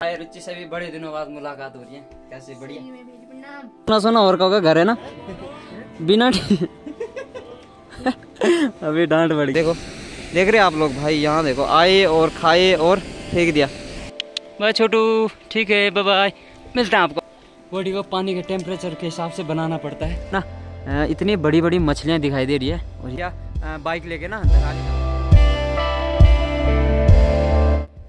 हाय रुचि से भी बड़े दिनों बाद मुलाकात हो रही है। कैसे बढ़िया? सुना सुना और का घर है ना? बिना अभी डांट पड़ी। देखो देख रहे आप लोग भाई यहाँ देखो आए और खाए और फेंक दिया। बाय छोटू ठीक है बाय बाय मिलते हैं आपको। बॉडी को पानी के टेम्परेचर के हिसाब से बनाना पड़ता है। ना इतनी बड़ी बड़ी मछलियाँ दिखाई दे रही है। और या बाइक लेके ना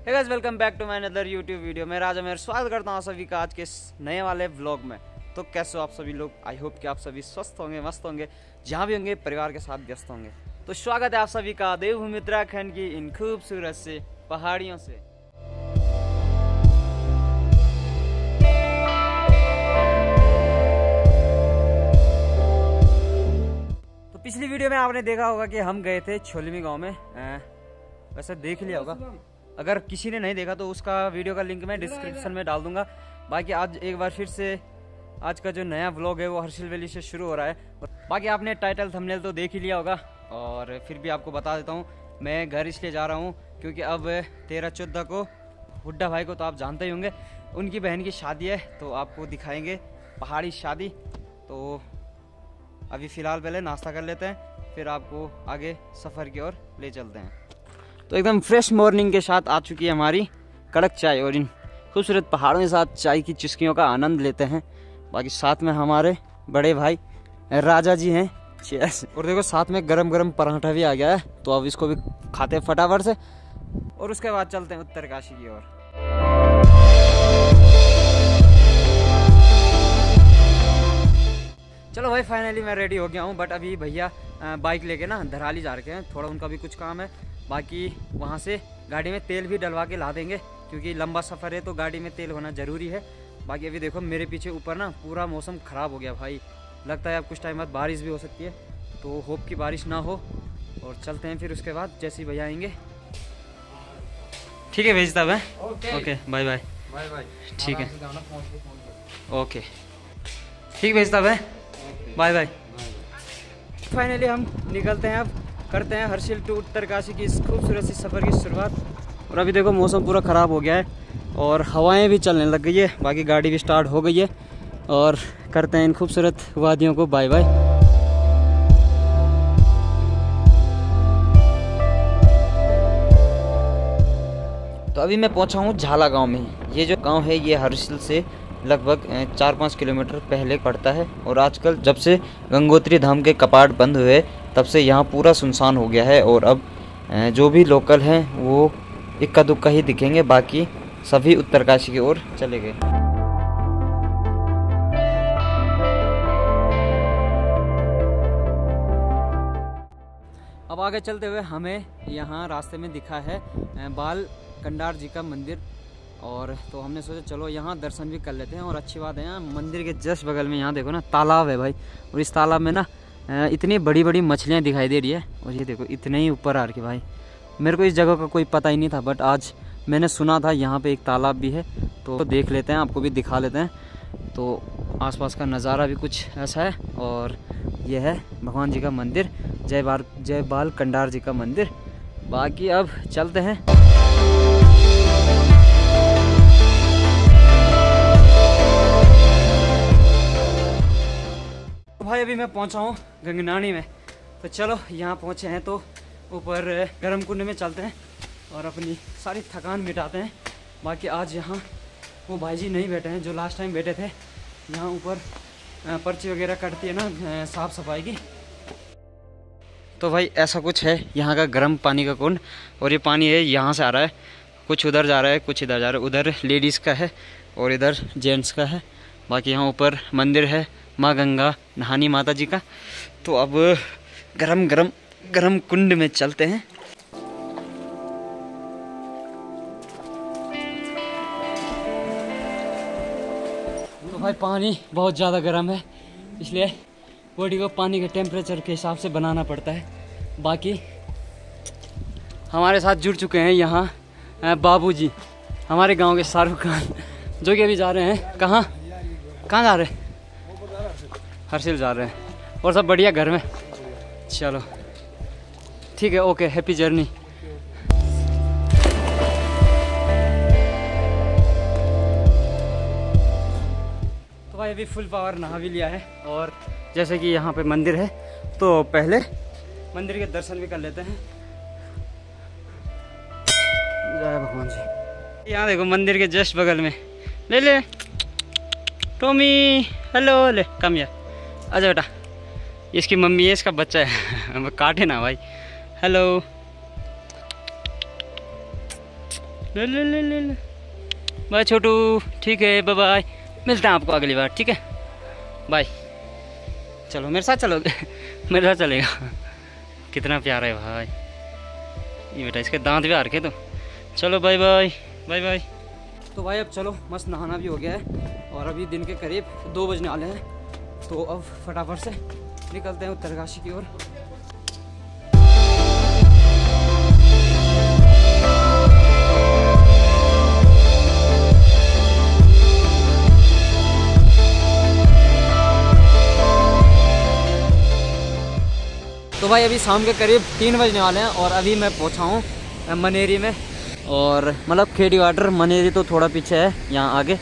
guys welcome back to my another YouTube video मैं राजा मेहर स्वागत करता हूँ सभी का आज के नए वाले व्लॉग में। तो कैसे हो आप सभी लोग? आई होप कि आप सभी स्वस्थ होंगे मस्त होंगे जहाँ भी होंगे परिवार के साथ व्यस्त होंगे। तो स्वागत है आप सभी का देवभूमि उत्तराखंड की इन खूबसूरत से पहाड़ियों से। तो पिछली वीडियो में आपने देखा होगा कि हम गए थे छोलमी गाँव में। अ, वैसे देख लिया होगा। अगर किसी ने नहीं देखा तो उसका वीडियो का लिंक मैं डिस्क्रिप्शन में डाल दूँगा। बाकी आज एक बार फिर से आज का जो नया व्लॉग है वो हर्षिल वैली से शुरू हो रहा है। बाकी आपने टाइटल थंबनेल तो देख ही लिया होगा और फिर भी आपको बता देता हूँ, मैं घर इसलिए जा रहा हूँ क्योंकि अब तेरह चौदह को हुड्डा भाई को तो आप जानते ही होंगे, उनकी बहन की शादी है तो आपको दिखाएँगे पहाड़ी शादी। तो अभी फ़िलहाल पहले नाश्ता कर लेते हैं, फिर आपको आगे सफ़र की ओर ले चलते हैं। तो एकदम फ्रेश मॉर्निंग के साथ आ चुकी है हमारी कड़क चाय और इन खूबसूरत पहाड़ों के साथ चाय की चुस्कियों का आनंद लेते हैं। बाकी साथ में हमारे बड़े भाई राजा जी हैं. और देखो, साथ में गरम गरम पराठा भी आ गया है तो अब इसको भी खाते हैं फटाफट से। और उसके बाद चलते हैं उत्तरकाशी की ओर। चलो भाई फाइनली मैं रेडी हो गया हूँ बट अभी भैया बाइक लेके ना धराली जा रखे हैं। थोड़ा उनका भी कुछ काम है। बाकी वहाँ से गाड़ी में तेल भी डलवा के ला देंगे क्योंकि लंबा सफ़र है तो गाड़ी में तेल होना ज़रूरी है। बाकी अभी देखो मेरे पीछे ऊपर ना पूरा मौसम ख़राब हो गया भाई। लगता है अब कुछ टाइम बाद बारिश भी हो सकती है तो होप कि बारिश ना हो। और चलते हैं फिर उसके बाद जैसे ही भैया आएँगे। ठीक है भेजता है? ओके बाय बाय ठीक है। ओके ठीक भेजता है? बाय बाय फाइनली हम निकलते हैं अब। करते हैं हर्षिल टू उत्तरकाशी की इस खूबसूरत सी सफ़र की शुरुआत। और अभी देखो, मौसम पूरा ख़राब हो गया है और हवाएँ भी चलने लग गई है। बाकी गाड़ी भी स्टार्ट हो गई है और करते हैं इन खूबसूरत वादियों को बाय बाय तो अभी मैं पहुँचा हूँ झाला गाँव में। ये जो गाँव है, ये हर्षिल से लगभग चार पाँच किलोमीटर पहले पड़ता है। और आजकल जब से गंगोत्री धाम के कपाट बंद हुए तब से यहाँ पूरा सुनसान हो गया है और अब जो भी लोकल हैं, वो इक्का दुक्का ही दिखेंगे, बाकी सभी उत्तरकाशी की ओर चले गए। अब आगे चलते हुए हमें यहाँ रास्ते में दिखा है बाल कंडार जी का मंदिर। और तो हमने सोचा, चलो यहाँ दर्शन भी कर लेते हैं, और अच्छी बात है यहाँ मंदिर के जस्ट बगल में यहाँ देखो ना, तालाब है भाई। और इस तालाब में ना इतनी बड़ी बड़ी मछलियाँ दिखाई दे रही है। और ये देखो, इतने ही ऊपर आ रही भाई। मेरे को इस जगह का कोई पता ही नहीं था बट आज मैंने सुना था यहाँ पे एक तालाब भी है तो देख लेते हैं, आपको भी दिखा लेते हैं। तो आसपास का नज़ारा भी कुछ ऐसा है, और यह है भगवान जी का मंदिर, जय बार, जय बाल कंडार जी का मंदिर। बाकी अब चलते हैं। भाई, अभी मैं पहुँचा हूँ गंगनानी में। तो चलो, यहाँ पहुँचे हैं तो ऊपर गर्म कुंड में चलते हैं और अपनी सारी थकान मिटाते हैं। बाकी आज यहाँ वो भाई जी नहीं बैठे हैं, जो लास्ट टाइम बैठे थे। यहाँ ऊपर पर्ची वगैरह कटती है ना साफ़ सफ़ाई की। तो भाई, ऐसा कुछ है, यहाँ का गर्म पानी का कुंड। और ये पानी है, यहाँ से आ रहा है। कुछ उधर जा रहा है, कुछ इधर जा रहा है। उधर लेडीज़ का है और इधर जेंट्स का है। बाकी यहाँ ऊपर मंदिर है माँ गंगा, नहानी माता जी का। तो अब, गरम गरम गरम कुंड में चलते हैं। तो भाई, पानी बहुत ज़्यादा गर्म है, इसलिए बॉडी को पानी के टेम्परेचर के हिसाब से बनाना पड़ता है। बाकी, हमारे साथ जुड़ चुके हैं यहाँ बाबूजी, हमारे गाँव के शाहरुख खान, जो कि अभी जा रहे हैं। कहाँ? कहाँ जा रहे हैं? हर्षिल जा रहे हैं। और सब बढ़िया घर में। चलो। ठीक है, ओके, हैप्पी जर्नी। तो भाई अभी फुल पावर नहा भी लिया है। और जैसे कि यहाँ पे मंदिर है तो पहले मंदिर के दर्शन भी कर लेते हैं। जय भगवान जी। यहाँ देखो, मंदिर के जस्ट बगल में। ले ले। टोमी, हेलो, ले, कम यार। आजा बेटा इसकी मम्मी है, इसका बच्चा है। काटे ना भाई। हेलो ले ले ले ले ले। बाय छोटू, ठीक है बाय बाय मिलते हैं आपको अगली बार, ठीक है? बाय चलो, मेरे साथ चलोगे? मेरे साथ चलेगा। कितना प्यारा है भाई। ये बेटा, इसके दांत भी हार के तो। चलो बाय बाय बाय बाय तो भाई, अब चलो, मस्त नहाना भी हो गया है। और अभी दिन के करीब दो बजने वाले हैं। तो अब फटाफट से निकलते हैं उत्तरकाशी की ओर। तो भाई, अभी शाम के करीब तीन बजने वाले हैं और अभी मैं पहुँचा हूँ मनेरी में। और मतलब खेड़ी वाटर, मनेरी तो थोड़ा पीछे है, यहाँ आगे।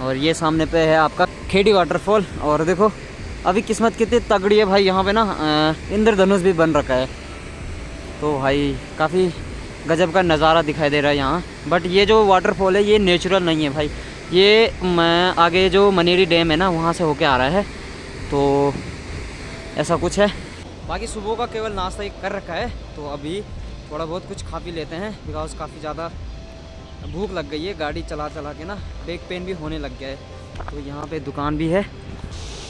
और ये सामने पे है आपका खेड़ी वाटरफॉल और देखो, अभी किस्मत कितनी तगड़ी है भाई, यहाँ पे ना इंद्रधनुष भी बन रखा है। तो भाई, काफ़ी गजब का नज़ारा दिखाई दे रहा है यहाँ। बट ये जो वाटरफॉल है, ये नेचुरल नहीं है भाई। ये, मैं, आगे जो मनेरी डैम है ना, वहाँ से होके आ रहा है। तो ऐसा कुछ है। बाकी सुबह का केवल नाश्ता ही कर रखा है। तो अभी थोड़ा बहुत कुछ खा पी लेते हैं बिकॉज़ काफ़ी ज़्यादा भूख लग गई है, गाड़ी चला चला के ना बैक पेन भी होने लग गया है। तो यहाँ पे दुकान भी है।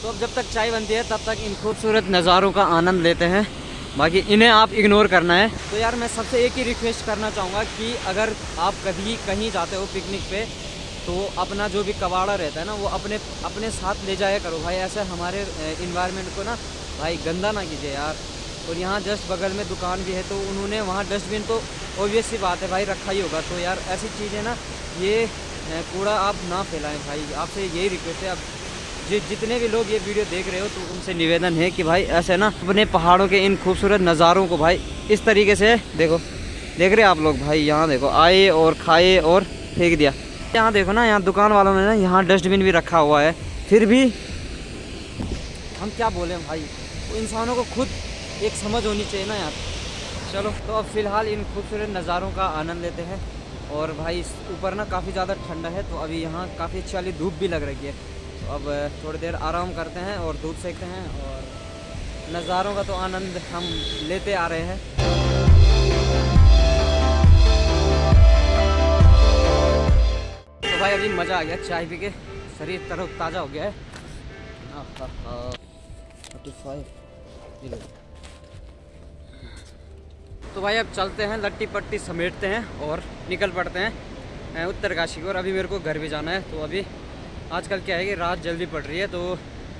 तो अब जब तक चाय बनती है, तब तक इन खूबसूरत नज़ारों का आनंद लेते हैं। बाकी इन्हें आप इग्नोर करना है। तो यार, मैं सबसे एक ही रिक्वेस्ट करना चाहूँगा कि अगर आप कभी कहीं जाते हो पिकनिक पे तो अपना जो भी कबाड़ा रहता है ना, वो अपने अपने साथ ले जाया करो। भाई, ऐसे हमारे इन्वायरमेंट को ना, भाई, गंदा ना कीजिए यार। और यहाँ जस्ट बगल में दुकान भी है तो उन्होंने वहाँ डस्टबिन तो ऑब्वियस सी बात है भाई, रखा ही होगा। तो यार ऐसी चीज़ है ना, ये कूड़ा आप ना फैलाएँ भाई। आपसे यही रिक्वेस्ट है, आप जि, जितने भी लोग ये वीडियो देख रहे हो तो उनसे निवेदन है कि भाई, ऐसे ना अपने पहाड़ों के इन खूबसूरत नज़ारों को भाई, इस तरीके से देखो। देख रहे आप लोग भाई, यहाँ देखो, आए और खाए और फेंक दिया। यहाँ देखो ना, यहाँ दुकान वालों ने ना यहाँ डस्टबिन भी रखा हुआ है, फिर भी हम क्या बोलें भाई? इंसानों को खुद एक समझ होनी चाहिए ना यार। चलो तो अब फ़िलहाल इन खूबसूरत नज़ारों का आनंद लेते हैं। और भाई ऊपर ना काफ़ी ज़्यादा ठंडा है तो अभी यहाँ काफ़ी अच्छी वाली धूप भी लग रही है। तो अब थोड़ी देर आराम करते हैं और धूप सेकते हैं और नज़ारों का तो आनंद हम लेते आ रहे हैं। तो भाई, अभी मज़ा आ गया चाय पी के। शरीर तरफ़ ताज़ा हो गया है। तो भाई अब चलते हैं, लट्टी पट्टी समेटते हैं और निकल पड़ते हैं उत्तरकाशी की और अभी मेरे को घर भी जाना है तो अभी आजकल क्या है कि रात जल्दी पड़ रही है तो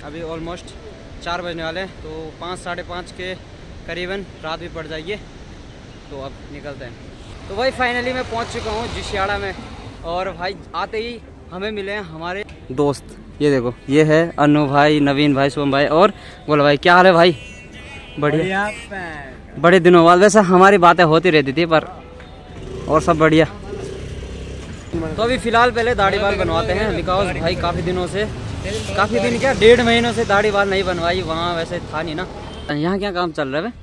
अभी ऑलमोस्ट चार बजने वाले हैं तो पाँच, साढ़े पाँच के करीबन रात भी पड़ जाएगी तो अब निकलते हैं। तो भाई फाइनली मैं पहुँच चुका हूँ जिशियाड़ा में, और भाई आते ही हमें मिले हैं हमारे दोस्त। ये देखो, ये है अनु भाई, नवीन भाई सोम भाई और बोलो भाई क्या हाल है भाई? बढ़िया। बड़े दिनों बाद। वैसे हमारी बातें होती रहती थी, पर और सब बढ़िया। तो अभी फ़िलहाल पहले दाढ़ी बाल बनवाते हैं बिकॉज़ भाई काफ़ी दिनों से, काफ़ी दिन क्या, डेढ़ महीनों से दाढ़ी बाल नहीं बनवाई, वहाँ वैसे था नहीं ना। यहाँ क्या काम चल रहा है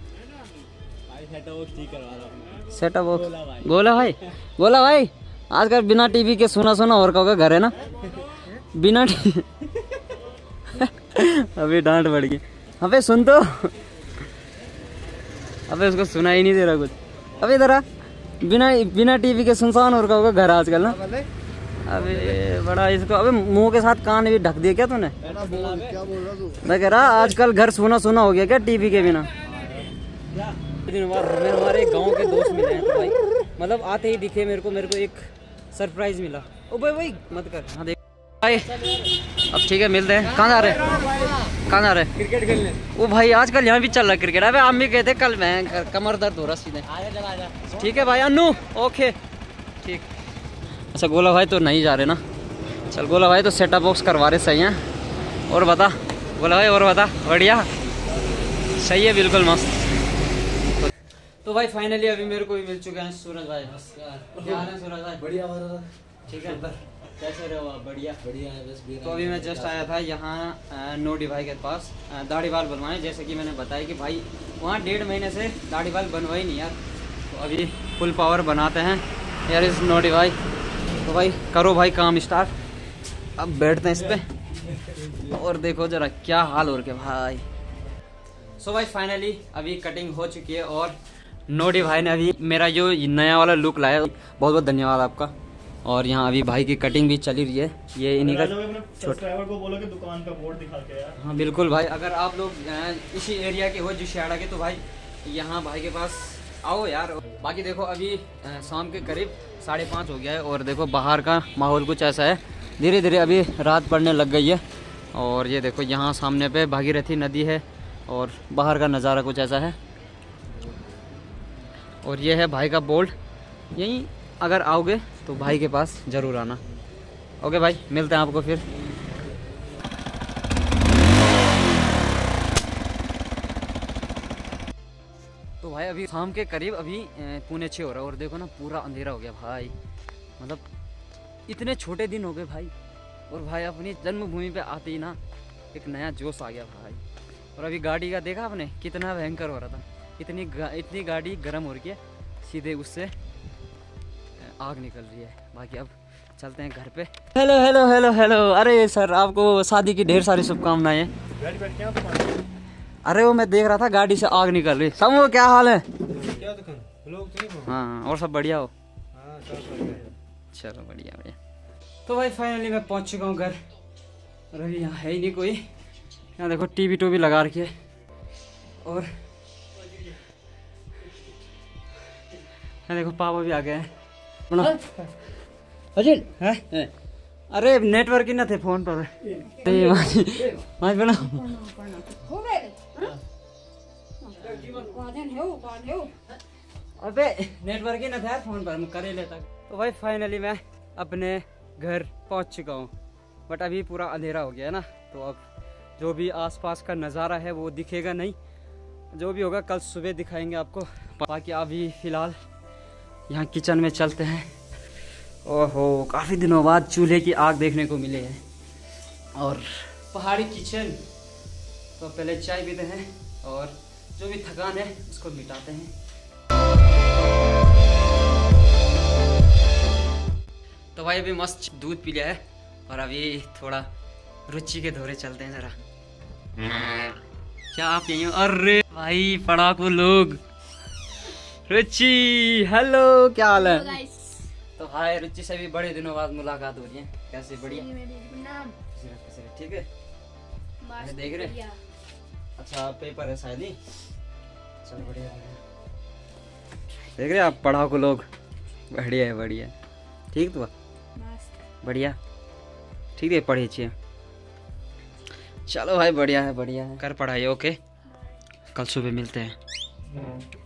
सेटअप बॉक्स गोला भाई गोला भाई आजकल बिना टीवी के सुना सुना और कहोगे घर है ना? बिना अभी डांट बढ़ गई। अबे सुन तो। अबे उसको सुना ही नहीं दे रहा कुछ। अबे इधर बिना बिना टीवी के सुनसान और होगा घर आजकल ना। अबे बड़ा इसको अबे मुँह के साथ कान भी ढक दिया क्या तूने? मैं कह रहा आजकल घर सुना सुना हो गया क्या टीवी के बिना? दिन बाद हमें हमारे गाँव के दोस्त मिले हैं तो भाई मतलब आते ही दिखे मेरे को मेरे को एक सरप्राइज़ मिला। ओ भाई भाई मत कर। हाँ देख। भाई अब ठीक है मिलते हैं। कहाँ जा रहे? हैं कहाँ जा रहे? हैं क्रिकेट खेलने। वो भाई आजकल यहाँ भी चल रहा है क्रिकेट। अबे आप भी कहते कल मैं कमर दर्द हो रहा सीधे। ठीक है भाई अनु ओके। ठीक। अच्छा गोला भाई तो नहीं जा रहे ना? चल गोला भाई तो सेटअप बॉक्स करवा रहे सही हैं? और बता गोला भाई और बता बढ़िया। सही है बिल्कुल मस्त। तो भाई फाइनली अभी मेरे को भी मिल चुके हैं सूरज भाई। क्या सूरज भाई? बढ़िया ठीक है। कैसे रहो आप? बढ़िया बढ़िया है, बस तो अभी मैं जस्ट आया था यहाँ नोडी भाई के पास दाढ़ी बाल बनवाए जैसे कि मैंने बताया कि भाई, वहाँ डेढ़ महीने से दाढ़ी बाल बनवाई नहीं यार। तो अभी फुल पावर बनाते हैं। यार इस नोडी भाई। तो भाई, करो भाई काम स्टार्ट अब बैठते हैं इस पर और देखो जरा क्या हाल हो रखे भाई। सो भाई फाइनली अभी कटिंग हो चुकी है और नोडी भाई ने अभी मेरा जो नया वाला लुक लाया बहुत बहुत धन्यवाद आपका। और यहाँ अभी भाई की कटिंग भी चली रही है। ये इन्हीं का सब्सक्राइबर को बोलो कि दुकान का बोर्ड दिखा के यार। हाँ बिल्कुल भाई अगर आप लोग इसी एरिया के हो जुशियाड़ा के तो भाई यहाँ भाई के पास आओ यार। बाकी देखो अभी शाम के करीब साढ़े पाँच हो गया है और देखो बाहर का माहौल कुछ ऐसा है। धीरे धीरे अभी रात पड़ने लग गई है और ये देखो यहाँ सामने पे भागीरथी नदी है और बाहर का नज़ारा कुछ ऐसा है। और ये है भाई का बोल्ड यहीं अगर आओगे तो भाई के पास ज़रूर आना। ओके भाई मिलते हैं आपको फिर। तो भाई अभी शाम के करीब अभी पुणे छः हो रहा है और देखो ना पूरा अंधेरा हो गया भाई। मतलब इतने छोटे दिन हो गए भाई। और भाई अपनी जन्मभूमि पे आते ही ना एक नया जोश आ गया भाई। और अभी गाड़ी का देखा आपने कितना भयंकर हो रहा था। इतनी गा, इतनी गाड़ी गर्म हो रही है सीधे उससे। आग निकल रही है। बाकी अब चलते हैं घर पे। हेलो हेलो हेलो हेलो अरे सर आपको शादी की ढेर सारी शुभकामनाएँ। अरे वो मैं देख रहा था गाड़ी से आग निकल रही। समूह क्या हाल है? क्या दुकान? लोग ठीक हो हाँ और सब बढ़िया हो? हाँ चलो बढ़िया बढ़िया। तो भाई फाइनली मैं पहुँच चुका हूँ घर। और अभी यहाँ है ही नहीं कोई। यहाँ देखो टीवी टूवी लगा रखी है। और यहाँ देखो पापा भी आ गए हैं। अपना। अजय अरे नेटवर्क ही ना थे फ़ोन पर। माजी- बोलो अबे नेटवर्क ही ना था फ़ोन पर मैं कर ही लेता। तो भाई फाइनली मैं अपने घर पहुँच चुका हूँ। बट अभी पूरा अंधेरा हो गया है ना तो अब जो भी आसपास का नज़ारा है वो दिखेगा नहीं। जो भी होगा कल सुबह दिखाएँगे आपको। बाकी अभी फ़िलहाल यहाँ किचन में चलते हैं। ओहो, काफ़ी दिनों बाद चूल्हे की आग देखने को मिले है। और पहाड़ी किचन। तो पहले चाय पीते हैं और जो भी थकान है, उसको मिटाते हैं। तो भाई, अभी मस्त दूध पी लिया है और अभी थोड़ा रुचि के दौरे चलते हैं जरा। क्या आप यही अरे भाई पड़ाकू लोग। रुचि हेलो क्या हाल है? तो हाय रुचि से भी बड़े दिनों बाद मुलाकात हो रही है। कैसे बढ़िया? ठीक है? देख रहे अच्छा पेपर है शायद ही। चलो बढ़िया। देख रहे आप पढ़ाकू लोग। बढ़िया है बढ़िया ठीक तो? बढ़िया। ठीक है पढ़ी चाहिए चलो भाई बढ़िया है बढ़िया है। कर पढ़ाई ओके। कल सुबह मिलते हैं।